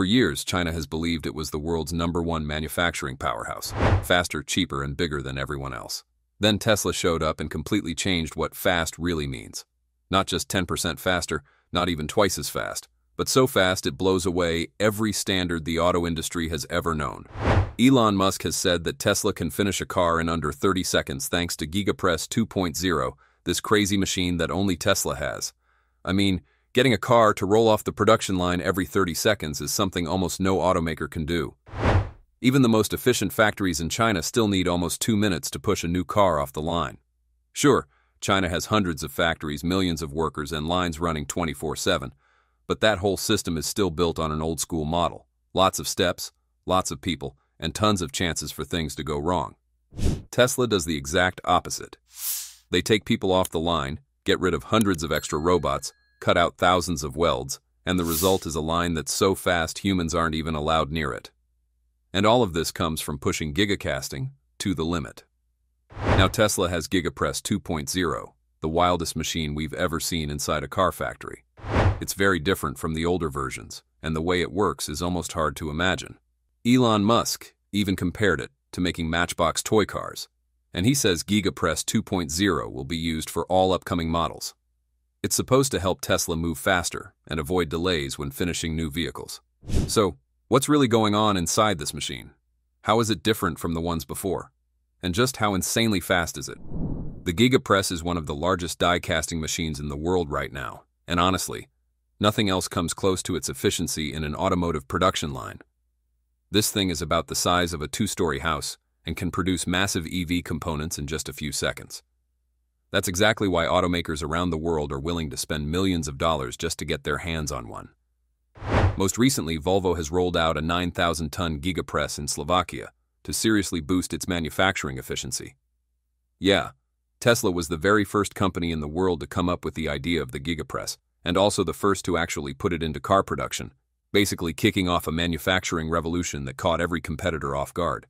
For years, China has believed it was the world's number one manufacturing powerhouse, faster, cheaper, and bigger than everyone else. Then Tesla showed up and completely changed what fast really means. Not just 10% faster, not even twice as fast, but so fast it blows away every standard the auto industry has ever known. Elon Musk has said that Tesla can finish a car in under 30 seconds thanks to GigaPress 2.0, this crazy machine that only Tesla has. I mean, getting a car to roll off the production line every 30 seconds is something almost no automaker can do. Even the most efficient factories in China still need almost two minutes to push a new car off the line. Sure, China has hundreds of factories, millions of workers, and lines running 24-7, but that whole system is still built on an old-school model. Lots of steps, lots of people, and tons of chances for things to go wrong. Tesla does the exact opposite. They take people off the line, get rid of hundreds of extra robots, cut out thousands of welds, and the result is a line that's so fast humans aren't even allowed near it. And all of this comes from pushing gigacasting to the limit. Now Tesla has GigaPress 2.0, the wildest machine we've ever seen inside a car factory. It's very different from the older versions, and the way it works is almost hard to imagine. Elon Musk even compared it to making Matchbox toy cars, and he says GigaPress 2.0 will be used for all upcoming models. It's supposed to help Tesla move faster and avoid delays when finishing new vehicles. So, what's really going on inside this machine? How is it different from the ones before? And just how insanely fast is it? The GigaPress is one of the largest die casting machines in the world right now, and honestly, nothing else comes close to its efficiency in an automotive production line. This thing is about the size of a two-story house and can produce massive EV components in just a few seconds. That's exactly why automakers around the world are willing to spend millions of dollars just to get their hands on one. Most recently, Volvo has rolled out a 9,000-ton gigapress in Slovakia to seriously boost its manufacturing efficiency. Yeah, Tesla was the very first company in the world to come up with the idea of the gigapress, and also the first to actually put it into car production, basically kicking off a manufacturing revolution that caught every competitor off guard.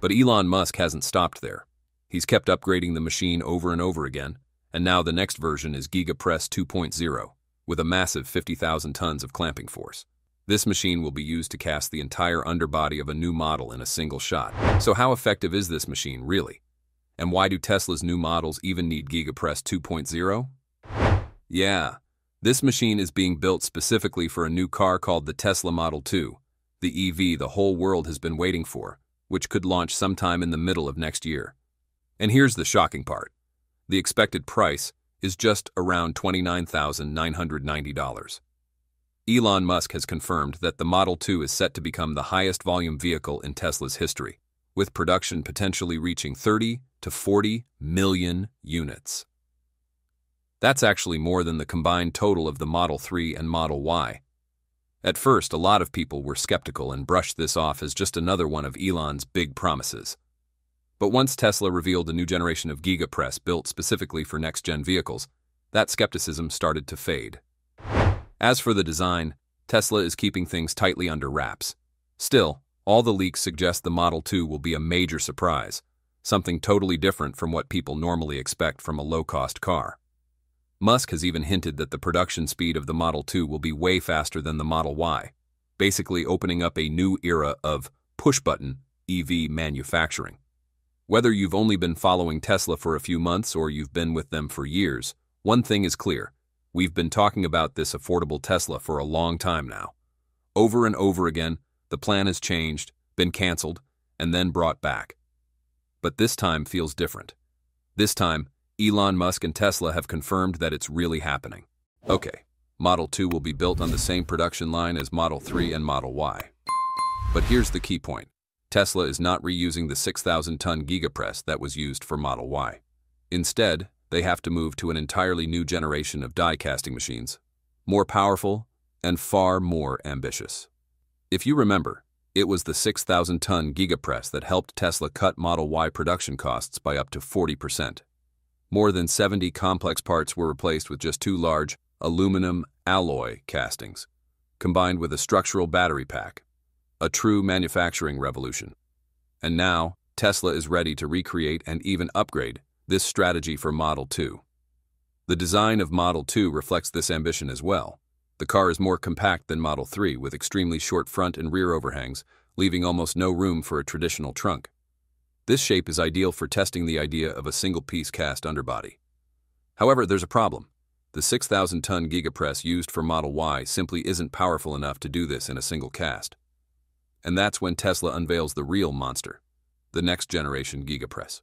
But Elon Musk hasn't stopped there. He's kept upgrading the machine over and over again, and now the next version is GigaPress 2.0, with a massive 50,000 tons of clamping force. This machine will be used to cast the entire underbody of a new model in a single shot. So how effective is this machine, really? And why do Tesla's new models even need GigaPress 2.0? Yeah, this machine is being built specifically for a new car called the Tesla Model 2, the EV the whole world has been waiting for, which could launch sometime in the middle of next year. And here's the shocking part. The expected price is just around $29,990. Elon Musk has confirmed that the Model 2 is set to become the highest volume vehicle in Tesla's history, with production potentially reaching 30 to 40 million units. That's actually more than the combined total of the Model 3 and Model Y. At first, a lot of people were skeptical and brushed this off as just another one of Elon's big promises. But once Tesla revealed a new generation of GigaPress built specifically for next-gen vehicles, that skepticism started to fade. As for the design, Tesla is keeping things tightly under wraps. Still, all the leaks suggest the Model 2 will be a major surprise, something totally different from what people normally expect from a low-cost car. Musk has even hinted that the production speed of the Model 2 will be way faster than the Model Y, basically opening up a new era of push-button EV manufacturing. Whether you've only been following Tesla for a few months or you've been with them for years, one thing is clear. We've been talking about this affordable Tesla for a long time now. Over and over again, the plan has changed, been canceled, and then brought back. But this time feels different. This time, Elon Musk and Tesla have confirmed that it's really happening. Okay, Model 2 will be built on the same production line as Model 3 and Model Y. But here's the key point. Tesla is not reusing the 6,000-ton gigapress that was used for Model Y. Instead, they have to move to an entirely new generation of die casting machines, more powerful and far more ambitious. If you remember, it was the 6,000-ton gigapress that helped Tesla cut Model Y production costs by up to 40%. More than 70 complex parts were replaced with just two large aluminum alloy castings, combined with a structural battery pack. A true manufacturing revolution. And now, Tesla is ready to recreate and even upgrade this strategy for Model 2. The design of Model 2 reflects this ambition as well. The car is more compact than Model 3 with extremely short front and rear overhangs, leaving almost no room for a traditional trunk. This shape is ideal for testing the idea of a single-piece cast underbody. However, there's a problem. The 6,000-ton gigapress used for Model Y simply isn't powerful enough to do this in a single cast. And that's when Tesla unveils the real monster, the next-generation gigapress.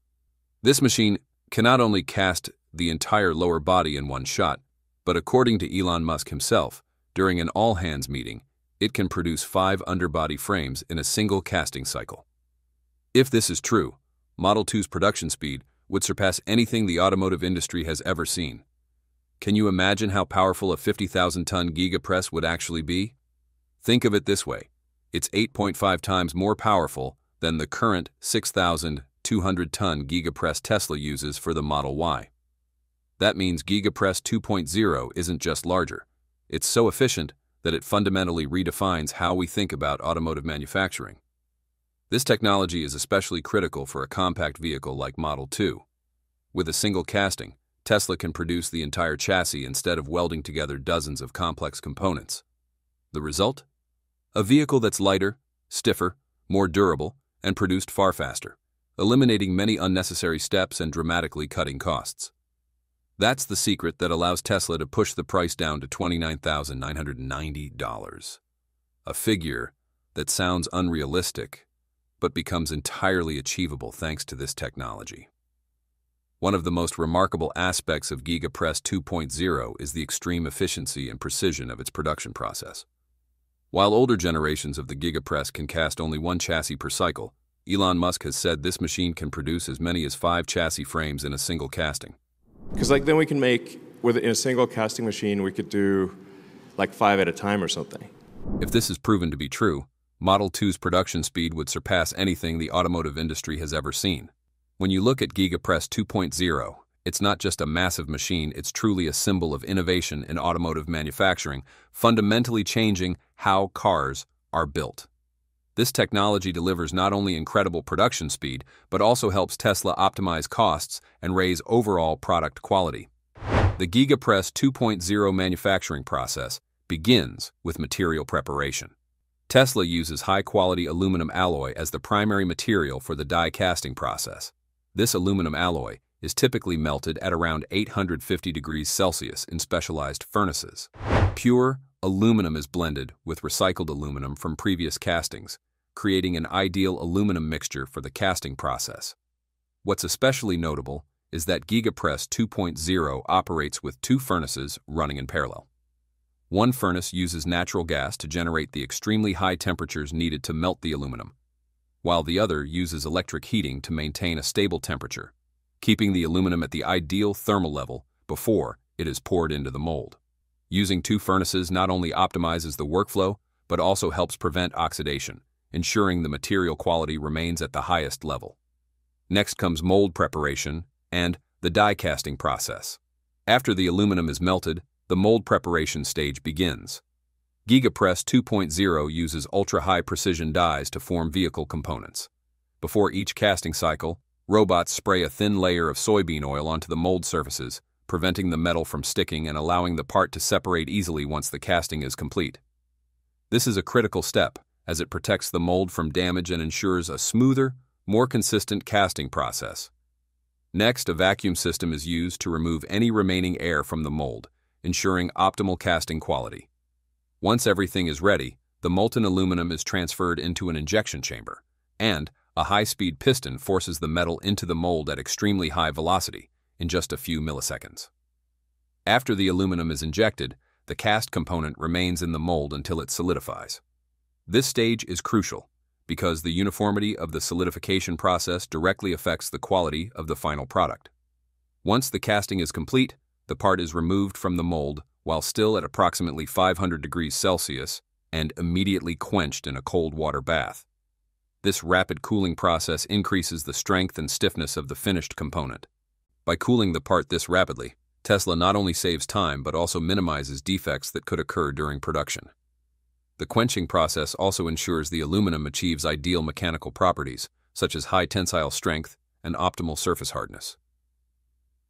This machine can not only cast the entire lower body in one shot, but according to Elon Musk himself, during an all-hands meeting, it can produce five underbody frames in a single casting cycle. If this is true, Model 2's production speed would surpass anything the automotive industry has ever seen. Can you imagine how powerful a 50,000-ton gigapress would actually be? Think of it this way. It's 8.5 times more powerful than the current 6,200-ton gigapress Tesla uses for the Model Y. That means Gigapress 2.0 isn't just larger. It's so efficient that it fundamentally redefines how we think about automotive manufacturing. This technology is especially critical for a compact vehicle like Model 2. With a single casting, Tesla can produce the entire chassis instead of welding together dozens of complex components. The result? A vehicle that's lighter, stiffer, more durable, and produced far faster, eliminating many unnecessary steps and dramatically cutting costs. That's the secret that allows Tesla to push the price down to $29,990. A figure that sounds unrealistic, but becomes entirely achievable thanks to this technology. One of the most remarkable aspects of GigaPress 2.0 is the extreme efficiency and precision of its production process. While older generations of the GigaPress can cast only one chassis per cycle, Elon Musk has said this machine can produce as many as five chassis frames in a single casting. Because like then we can make, with in a single casting machine, we could do like five at a time or something. If this is proven to be true, Model 2's production speed would surpass anything the automotive industry has ever seen. When you look at GigaPress 2.0, it's not just a massive machine, it's truly a symbol of innovation in automotive manufacturing, fundamentally changing how cars are built. This technology delivers not only incredible production speed, but also helps Tesla optimize costs and raise overall product quality. The GigaPress 2.0 manufacturing process begins with material preparation. Tesla uses high-quality aluminum alloy as the primary material for the die casting process. This aluminum alloy is typically melted at around 850 degrees Celsius in specialized furnaces. Pure aluminum is blended with recycled aluminum from previous castings, creating an ideal aluminum mixture for the casting process. What's especially notable is that GigaPress 2.0 operates with two furnaces running in parallel. One furnace uses natural gas to generate the extremely high temperatures needed to melt the aluminum, while the other uses electric heating to maintain a stable temperature, keeping the aluminum at the ideal thermal level before it is poured into the mold. Using two furnaces not only optimizes the workflow, but also helps prevent oxidation, ensuring the material quality remains at the highest level. Next comes mold preparation and the die casting process. After the aluminum is melted, the mold preparation stage begins. GigaPress 2.0 uses ultra-high precision dies to form vehicle components. Before each casting cycle, robots spray a thin layer of soybean oil onto the mold surfaces, preventing the metal from sticking and allowing the part to separate easily once the casting is complete. This is a critical step, as it protects the mold from damage and ensures a smoother, more consistent casting process. Next, a vacuum system is used to remove any remaining air from the mold, ensuring optimal casting quality. Once everything is ready, the molten aluminum is transferred into an injection chamber, and a high-speed piston forces the metal into the mold at extremely high velocity in just a few milliseconds. After the aluminum is injected, the cast component remains in the mold until it solidifies. This stage is crucial because the uniformity of the solidification process directly affects the quality of the final product. Once the casting is complete, the part is removed from the mold while still at approximately 500 degrees Celsius and immediately quenched in a cold water bath. This rapid cooling process increases the strength and stiffness of the finished component. By cooling the part this rapidly, Tesla not only saves time but also minimizes defects that could occur during production. The quenching process also ensures the aluminum achieves ideal mechanical properties, such as high tensile strength and optimal surface hardness.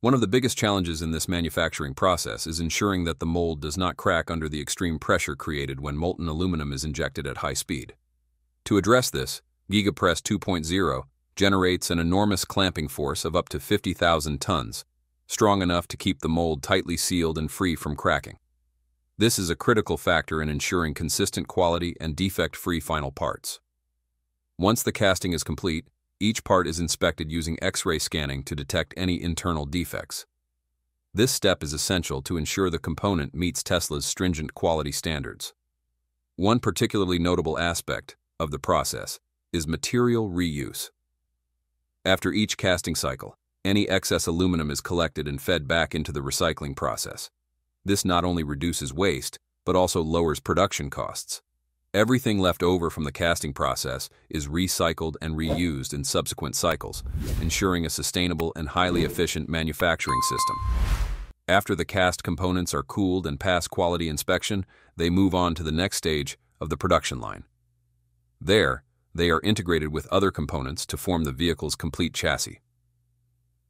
One of the biggest challenges in this manufacturing process is ensuring that the mold does not crack under the extreme pressure created when molten aluminum is injected at high speed. To address this, GigaPress 2.0 generates an enormous clamping force of up to 50,000 tons, strong enough to keep the mold tightly sealed and free from cracking. This is a critical factor in ensuring consistent quality and defect-free final parts. Once the casting is complete, each part is inspected using X-ray scanning to detect any internal defects. This step is essential to ensure the component meets Tesla's stringent quality standards. One particularly notable aspect of the process is material reuse. After each casting cycle, any excess aluminum is collected and fed back into the recycling process. This not only reduces waste, but also lowers production costs. Everything left over from the casting process is recycled and reused in subsequent cycles, ensuring a sustainable and highly efficient manufacturing system. After the cast components are cooled and pass quality inspection, they move on to the next stage of the production line. There, they are integrated with other components to form the vehicle's complete chassis.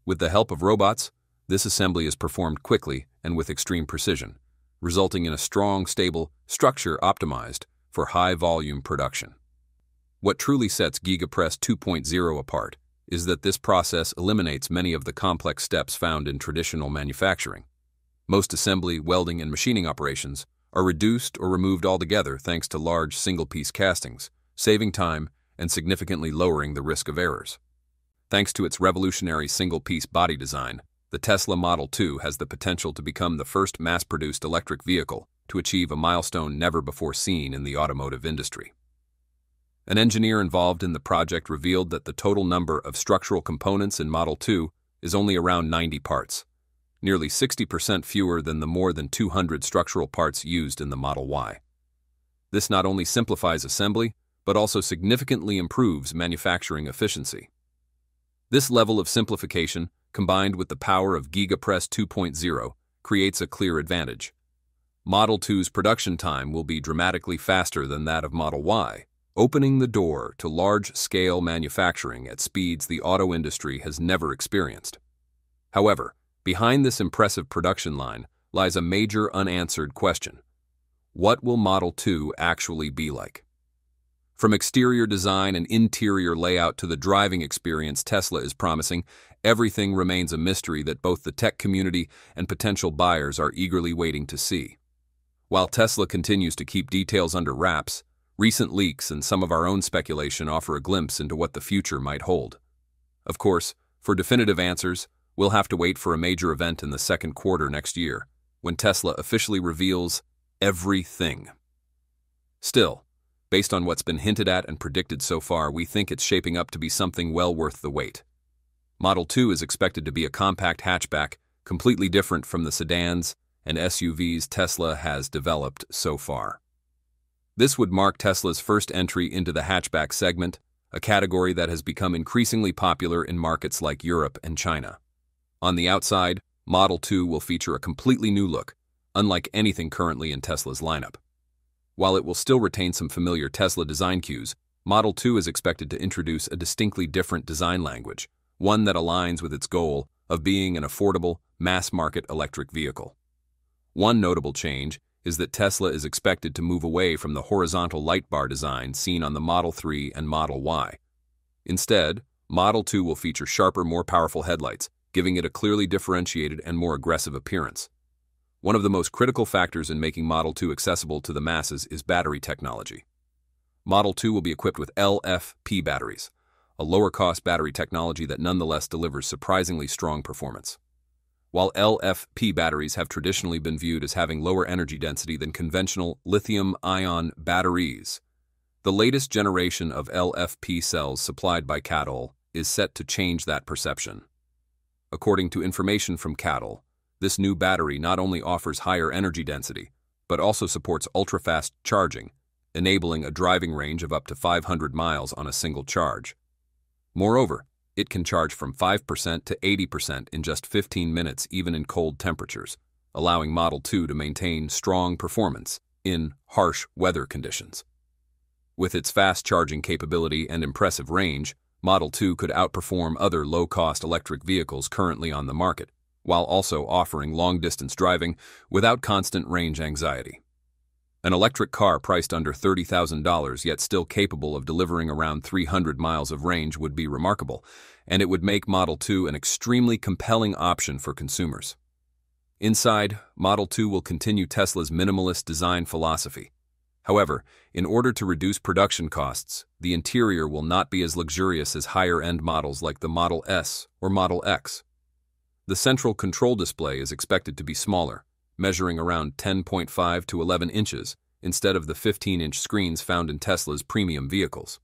With the help of robots, this assembly is performed quickly and with extreme precision, resulting in a strong, stable structure optimized for high-volume production. What truly sets GigaPress 2.0 apart is that this process eliminates many of the complex steps found in traditional manufacturing. Most assembly, welding, and machining operations are reduced or removed altogether thanks to large single-piece castings, saving time and significantly lowering the risk of errors. Thanks to its revolutionary single-piece body design, the Tesla Model 2 has the potential to become the first mass-produced electric vehicle to achieve a milestone never before seen in the automotive industry. An engineer involved in the project revealed that the total number of structural components in Model 2 is only around 90 parts, nearly 60% fewer than the more than 200 structural parts used in the Model Y. This not only simplifies assembly, but also significantly improves manufacturing efficiency. This level of simplification, combined with the power of GigaPress 2.0, creates a clear advantage. Model 2's production time will be dramatically faster than that of Model Y, opening the door to large-scale manufacturing at speeds the auto industry has never experienced. However, behind this impressive production line lies a major unanswered question. What will Model 2 actually be like? From exterior design and interior layout to the driving experience Tesla is promising, everything remains a mystery that both the tech community and potential buyers are eagerly waiting to see. While Tesla continues to keep details under wraps, recent leaks and some of our own speculation offer a glimpse into what the future might hold. Of course, for definitive answers, we'll have to wait for a major event in the second quarter next year, when Tesla officially reveals everything. Still, based on what's been hinted at and predicted so far, we think it's shaping up to be something well worth the wait. Model 2 is expected to be a compact hatchback, completely different from the sedans and SUVs Tesla has developed so far. This would mark Tesla's first entry into the hatchback segment, a category that has become increasingly popular in markets like Europe and China. On the outside, Model 2 will feature a completely new look, unlike anything currently in Tesla's lineup. While it will still retain some familiar Tesla design cues, Model 2 is expected to introduce a distinctly different design language, one that aligns with its goal of being an affordable, mass-market electric vehicle. One notable change is that Tesla is expected to move away from the horizontal light bar design seen on the Model 3 and Model Y. Instead, Model 2 will feature sharper, more powerful headlights, giving it a clearly differentiated and more aggressive appearance. One of the most critical factors in making Model 2 accessible to the masses is battery technology. Model 2 will be equipped with LFP batteries, a lower-cost battery technology that nonetheless delivers surprisingly strong performance. While LFP batteries have traditionally been viewed as having lower energy density than conventional lithium-ion batteries, the latest generation of LFP cells supplied by CATL is set to change that perception. According to information from CATL, this new battery not only offers higher energy density, but also supports ultra-fast charging, enabling a driving range of up to 500 miles on a single charge. Moreover, it can charge from 5% to 80% in just 15 minutes even in cold temperatures, allowing Model 2 to maintain strong performance in harsh weather conditions. With its fast charging capability and impressive range, Model 2 could outperform other low-cost electric vehicles currently on the market, while also offering long-distance driving without constant range anxiety. An electric car priced under $30,000 yet still capable of delivering around 300 miles of range would be remarkable, and it would make Model 2 an extremely compelling option for consumers. Inside, Model 2 will continue Tesla's minimalist design philosophy. However, in order to reduce production costs, the interior will not be as luxurious as higher-end models like the Model S or Model X. The central control display is expected to be smaller, measuring around 10.5 to 11 inches instead of the 15-inch screens found in Tesla's premium vehicles.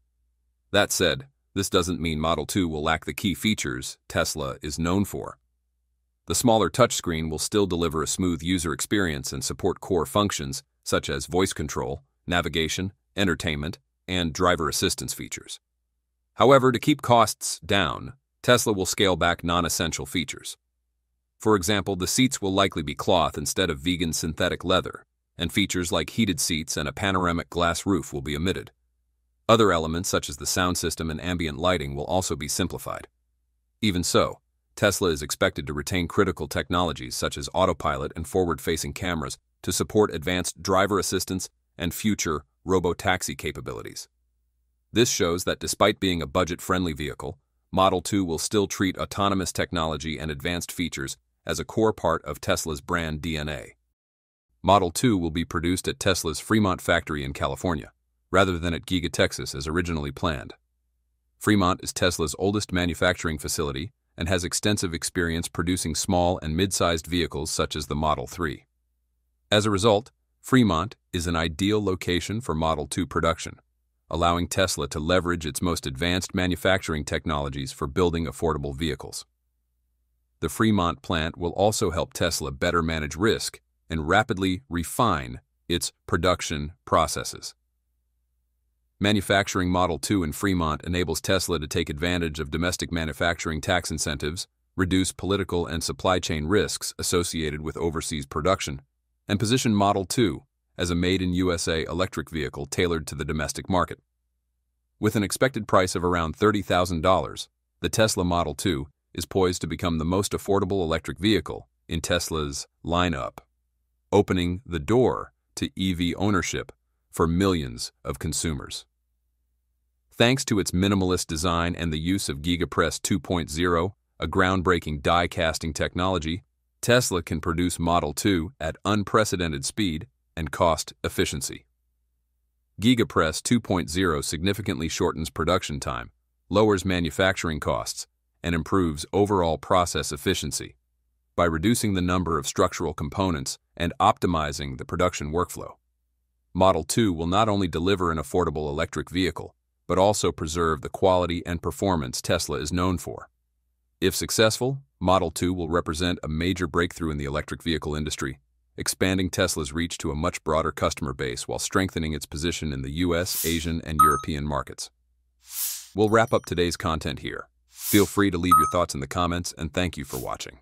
That said, this doesn't mean Model 2 will lack the key features Tesla is known for. The smaller touchscreen will still deliver a smooth user experience and support core functions such as voice control, navigation, entertainment, and driver assistance features. However, to keep costs down, Tesla will scale back non-essential features. For example, the seats will likely be cloth instead of vegan synthetic leather, and features like heated seats and a panoramic glass roof will be omitted. Other elements such as the sound system and ambient lighting will also be simplified. Even so, Tesla is expected to retain critical technologies such as autopilot and forward-facing cameras to support advanced driver assistance and future robo-taxi capabilities. This shows that despite being a budget-friendly vehicle, Model 2 will still treat autonomous technology and advanced features as a core part of Tesla's brand DNA. Model 2 will be produced at Tesla's Fremont factory in California, rather than at Giga Texas as originally planned. Fremont is Tesla's oldest manufacturing facility and has extensive experience producing small and mid-sized vehicles such as the Model 3. As a result, Fremont is an ideal location for Model 2 production, allowing Tesla to leverage its most advanced manufacturing technologies for building affordable vehicles. The Fremont plant will also help Tesla better manage risk and rapidly refine its production processes. Manufacturing Model 2 in Fremont enables Tesla to take advantage of domestic manufacturing tax incentives, reduce political and supply chain risks associated with overseas production, and position Model 2 as a made-in-USA electric vehicle tailored to the domestic market. With an expected price of around $30,000, the Tesla Model 2 is poised to become the most affordable electric vehicle in Tesla's lineup, opening the door to EV ownership for millions of consumers. Thanks to its minimalist design and the use of GigaPress 2.0, a groundbreaking die casting technology, Tesla can produce Model 2 at unprecedented speed and cost efficiency. GigaPress 2.0 significantly shortens production time, lowers manufacturing costs, and improves overall process efficiency by reducing the number of structural components and optimizing the production workflow. Model 2 will not only deliver an affordable electric vehicle, but also preserve the quality and performance Tesla is known for. If successful, Model 2 will represent a major breakthrough in the electric vehicle industry, expanding Tesla's reach to a much broader customer base while strengthening its position in the US, Asian, and European markets. We'll wrap up today's content here. Feel free to leave your thoughts in the comments, and thank you for watching.